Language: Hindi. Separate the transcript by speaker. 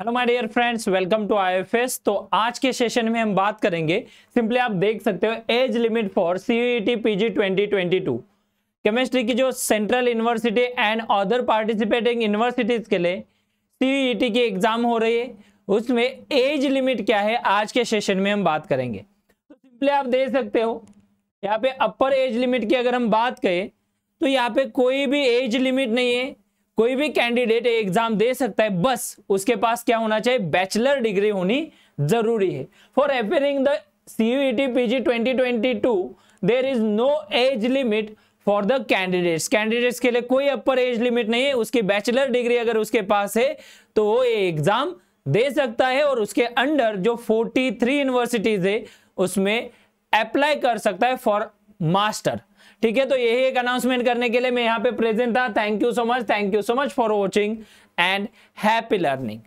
Speaker 1: Hello my dear friends welcome to IFS तो आज के सेशन में हम बात करेंगे। सिंपली आप देख सकते हो age limit for CUET PG 2022 chemistry की जो central university and other participating universities के लिए सीयूईटी की एग्ज़ाम हो रही है, उसमें एज लिमिट क्या है, आज के सेशन में हम बात करेंगे। तो सिंपली आप देख सकते हो, यहाँ पे अपर एज लिमिट की अगर हम बात करें तो यहाँ पे कोई भी एज लिमिट नहीं है। कोई भी कैंडिडेट एग्ज़ाम दे सकता है, बस उसके पास क्या होना चाहिए? बैचलर डिग्री होनी ज़रूरी है। For appearing the CUET PG 2022 there is no age limit for the candidates candidates के लिए कोई अपर एज लिमिट नहीं है। उसकी बैचलर डिग्री अगर उसके पास है तो वो एग्ज़ाम दे सकता है और उसके अंडर जो 43 यूनिवर्सिटीज है, उसमें अप्लाई कर सकता है फॉर मास्टर ठीक है तो यही एक अनाउंसमेंट करने के लिए मैं यहाँ पे प्रेजेंट था। Thank you so much thank you so much for watching and happy learning